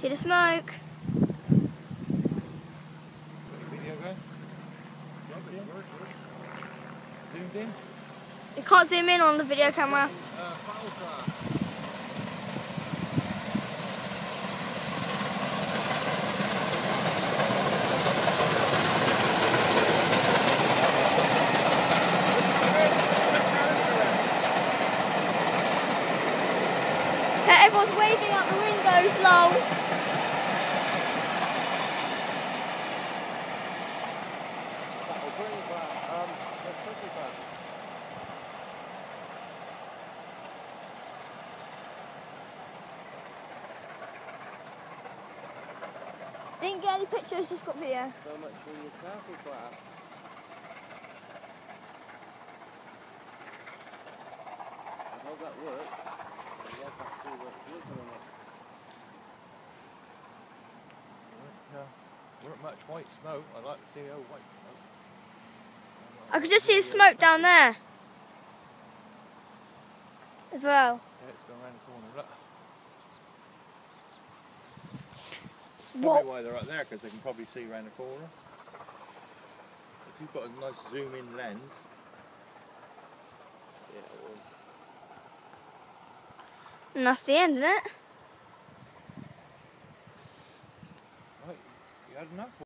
See the smoke? Video going? Zoomed in? You can't zoom in on the video camera. Uh, Everyone's waving out the windows, lol. Didn't get any pictures, just got video. So much for your castle class. I hope that works. I like to see what's working or not. Yeah, weren't much white smoke. I'd like to see old white smoke. I could just see the smoke down there. As well. Yeah, it's going around the corner. Look. What? Probably why they're up there, because they can probably see around the corner. If you've got a nice zoom in lens. Yeah, well, And that's the end, isn't it? right, you had enough?